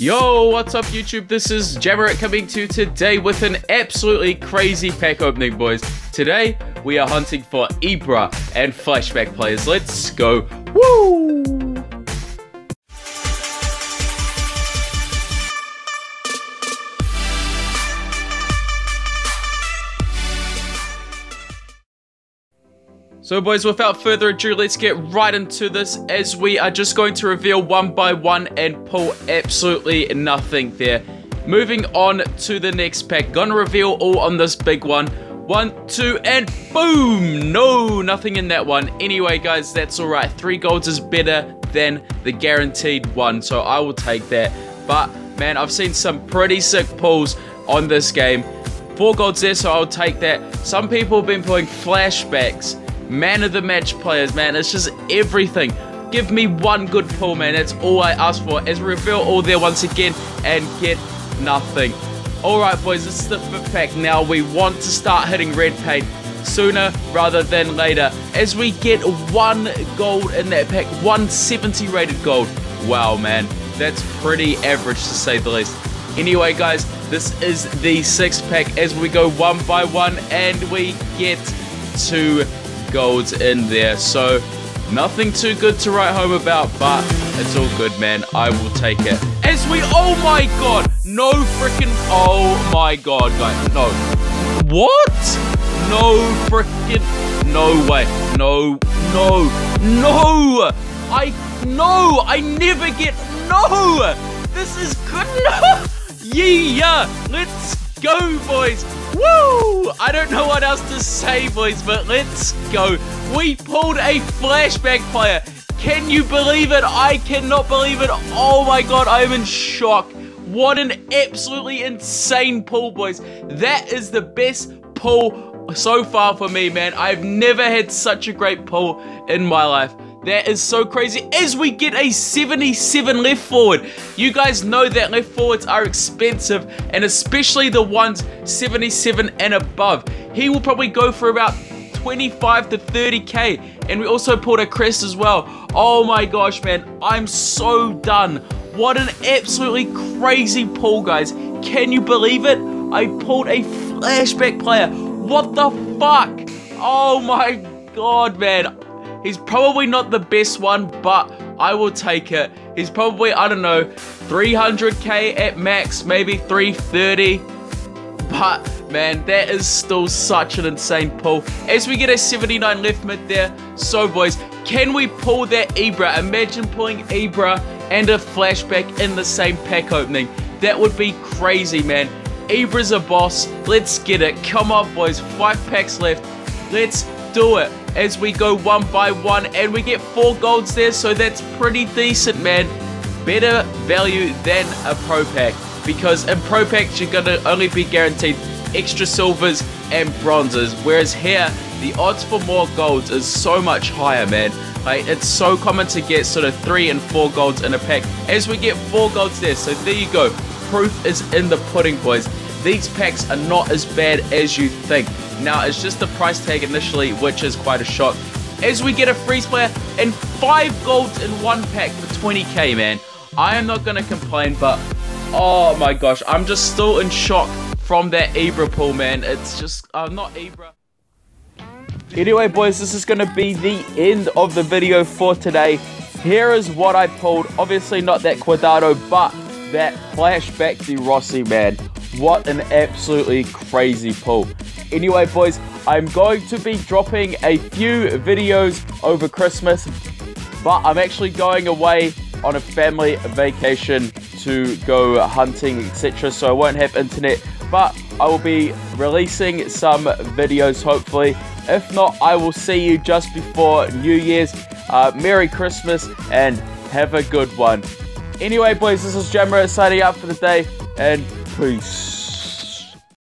Yo, what's up YouTube? This is Jammerit coming to you today with an absolutely crazy pack opening, boys. Today, we are hunting for Ibra and flashback players. Let's go. Woo! So boys, without further ado, let's get right into this as we are just going to reveal one by one and pull absolutely nothing there. Moving on to the next pack. Gonna reveal all on this big one. One, two, and boom! No, nothing in that one. Anyway, guys, that's alright. Three golds is better than the guaranteed one, so I will take that. But, man, I've seen some pretty sick pulls on this game. Four golds there, so I'll take that. Some people have been pulling flashbacks man of the match players, man. It's just everything. Give me one good pull, man. That's all I ask for. As we reveal all there once again and get nothing. Alright, boys, this is the fifth pack. Now we want to start hitting red paint sooner rather than later. As we get one gold in that pack, 170 rated gold. Wow, man. That's pretty average to say the least. Anyway, guys, this is the sixth pack as we go one by one and we get to golds in there. So nothing too good to write home about, but it's all good, man. I will take it. As we, oh my god, no freaking, oh my god, guys, no. What? No freaking, no way, no, no, no. I, no, I never get, no. This is good, no. Yeah, let's go, boys. Woo! I don't know what else to say, boys, but let's go. We pulled a flashback player. Can you believe it? I cannot believe it. Oh my god, I'm in shock. What an absolutely insane pull, boys. That is the best pull so far for me, man. I've never had such a great pull in my life. That is so crazy. As we get a 77 left forward. You guys know that left forwards are expensive, and especially the ones 77 and above. He will probably go for about 25 to 30k. And we also pulled a crest as well. Oh my gosh, man. I'm so done. What an absolutely crazy pull, guys. Can you believe it? I pulled a flashback player. What the fuck? Oh my god, man. He's probably not the best one, but I will take it. He's probably, I don't know, 300k at max, maybe 330. But, man, that is still such an insane pull. As we get a 79 left mid there. So, boys, can we pull that Ibra? Imagine pulling Ibra and a flashback in the same pack opening. That would be crazy, man. Ibra's a boss. Let's get it. Come on, boys. Five packs left. Let's do it as we go one by one and we get four golds there so that's pretty decent man. Better value than a pro pack because in pro packs you're gonna only be guaranteed extra silvers and bronzes whereas here the odds for more golds is so much higher man. Like it's so common to get sort of three and four golds in a pack. As we get four golds there so there you go. Proof is in the pudding boys. These packs are not as bad as you think now, it's just the price tag initially, which is quite a shock. As we get a freeze player and 5 golds in one pack for 20k, man. I am not going to complain, but oh my gosh, I'm just still in shock from that Ibra pull, man. It's just, I'm uh, not Ibra. Anyway, boys, this is going to be the end of the video for today. Here is what I pulled. Obviously not that Cuadrado, but that flashback De Rossi, man. What an absolutely crazy pull. Anyway, boys, I'm going to be dropping a few videos over Christmas, but I'm actually going away on a family vacation to go hunting, etc. So I won't have internet, but I will be releasing some videos hopefully. If not, I will see you just before New Year's. Uh, Merry Christmas and have a good one. Anyway, boys, this is Jammer signing out for the day, and peace.